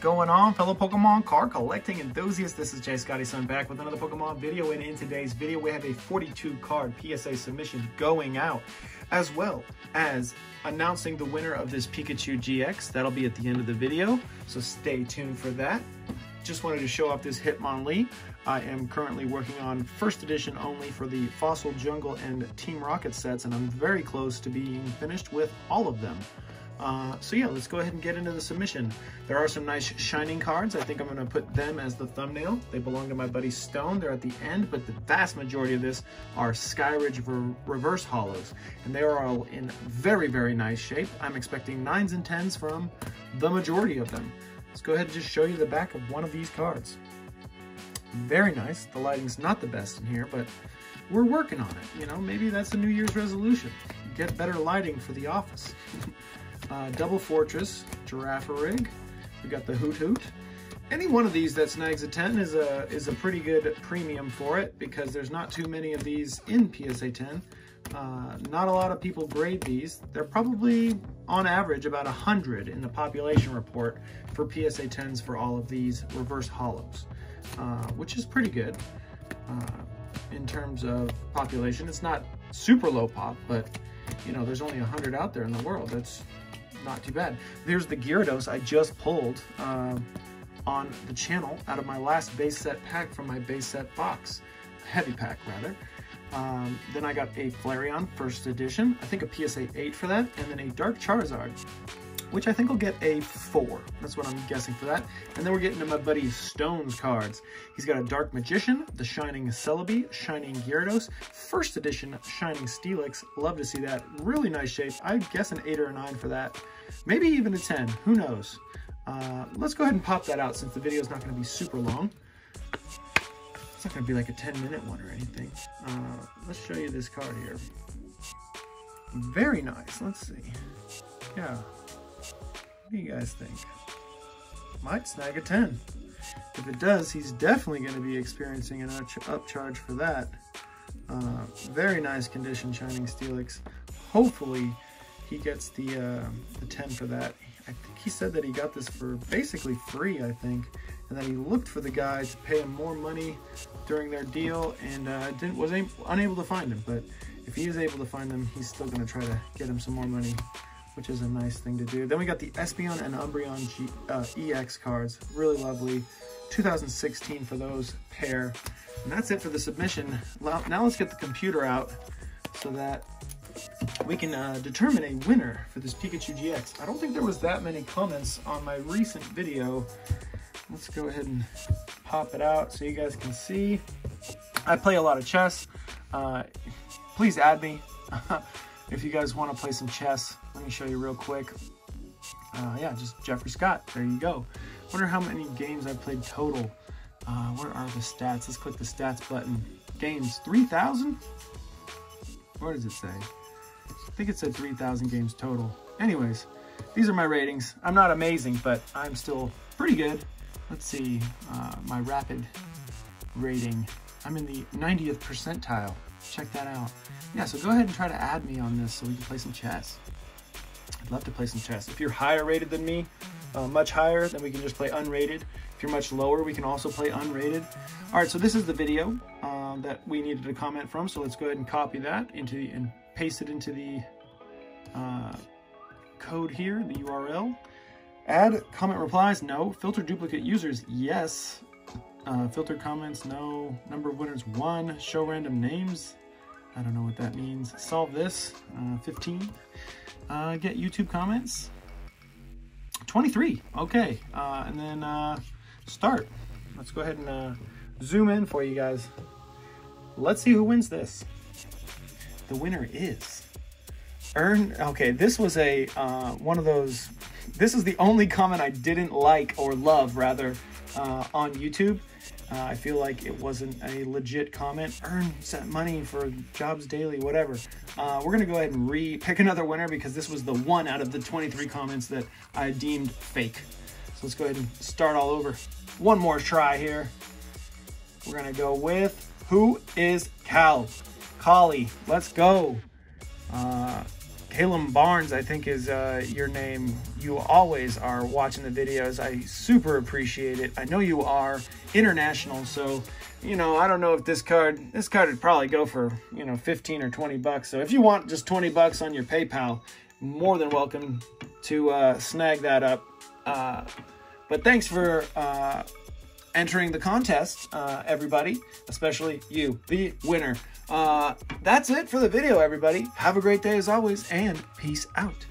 going on, fellow Pokemon card collecting enthusiasts? This is J Scotty Son back with another Pokemon video, and in today's video, we have a 42 card PSA submission going out, as well as announcing the winner of this Pikachu GX. That'll be at the end of the video, so stay tuned for that. Just wanted to show off this Hitmonlee. I am currently working on first edition only for the Fossil Jungle and Team Rocket sets, and I'm very close to being finished with all of them. Uh, so yeah, let's go ahead and get into the submission. There are some nice shining cards. I think I'm going to put them as the thumbnail. They belong to my buddy Stone. They're at the end, but the vast majority of this are Skyridge re reverse hollows. And they are all in very, very nice shape. I'm expecting 9s and 10s from the majority of them. Let's go ahead and just show you the back of one of these cards. Very nice. The lighting's not the best in here, but we're working on it. You know, maybe that's a New Year's resolution. Get better lighting for the office. uh, Double Forretress, Giraffe Rig. We got the Hoothoot. Any one of these that snags a 10 is a, is a pretty good premium for it because there's not too many of these in PSA 10. Uh, not a lot of people grade these. They're probably, on average, about 100 in the population report for PSA 10s for all of these reverse hollows, uh, which is pretty good uh, in terms of population. It's not super low pop, but you know, there's only 100 out there in the world. That's not too bad. There's the Gyarados I just pulled uh, on the channel out of my last base set pack from my base set box, heavy pack rather. Um, then I got a Flareon first edition, I think a PSA 8 for that, and then a Dark Charizard, which I think will get a 4. That's what I'm guessing for that. And then we're getting to my buddy Stone's cards. He's got a Dark Magician, the Shining Celebi, Shining Gyarados, first edition Shining Steelix. Love to see that. Really nice shape. I guess an 8 or a 9 for that. Maybe even a 10. Who knows? Uh, let's go ahead and pop that out since the video is not going to be super long. It's not going to be like a 10 minute one or anything. Uh, let's show you this card here. Very nice. Let's see. Yeah. What do you guys think? Might snag a 10. If it does, he's definitely going to be experiencing an upcharge for that. Uh, very nice condition, Shining Steelix. Hopefully, he gets the, uh, the 10 for that. I think he said that he got this for basically free, I think, and that he looked for the guy to pay him more money during their deal and uh, didn't was unable to find him. But if he is able to find them, he's still going to try to get him some more money, which is a nice thing to do. Then we got the Espeon and Umbreon G, uh, EX cards, really lovely. 2016 for those pair. And that's it for the submission. Now let's get the computer out so that we can uh, determine a winner for this Pikachu GX. I don't think there was that many comments on my recent video. Let's go ahead and pop it out so you guys can see. I play a lot of chess. Uh, please add me if you guys want to play some chess. Let me show you real quick. Uh, yeah, just Jeffrey Scott. There you go. Wonder how many games I played total. Uh, where are the stats? Let's click the stats button. Games, 3,000? What does it say? I think it said 3,000 games total. Anyways, these are my ratings. I'm not amazing, but I'm still pretty good. Let's see, uh, my rapid rating. I'm in the 90th percentile. Check that out. Yeah, so go ahead and try to add me on this so we can play some chess. I'd love to play some chess. If you're higher rated than me, uh, much higher, then we can just play unrated. If you're much lower, we can also play unrated. All right, so this is the video um, that we needed a comment from, so let's go ahead and copy that into the, and paste it into the uh, code here, the URL. Add comment replies, no. Filter duplicate users, yes. Uh, filter comments, no. Number of winners, one. Show random names, I don't know what that means. Solve this, uh, 15. Uh, get YouTube comments, 23. Okay, uh, and then uh, start. Let's go ahead and uh, zoom in for you guys. Let's see who wins this. The winner is Earn. Okay, this was a one of those. This is the only comment I didn't like or love, rather, uh, on YouTube. Uh, I feel like it wasn't a legit comment. Earn set money for jobs daily, whatever. Uh, we're gonna go ahead and re-pick another winner because this was the one out of the 23 comments that I deemed fake. So let's go ahead and start all over. One more try here. We're gonna go with who is Cal? Collie, let's go. Uh, Caleb Barnes, I think is uh, your name. You always are watching the videos. I super appreciate it. I know you are international, so you know I don't know if this card this card would probably go for you know 15 or 20 bucks. So if you want just 20 bucks on your PayPal, more than welcome to uh, snag that up. Uh, but thanks for uh, entering the contest, uh, everybody, especially you, the winner. Uh, that's it for the video, everybody. Have a great day as always, and peace out.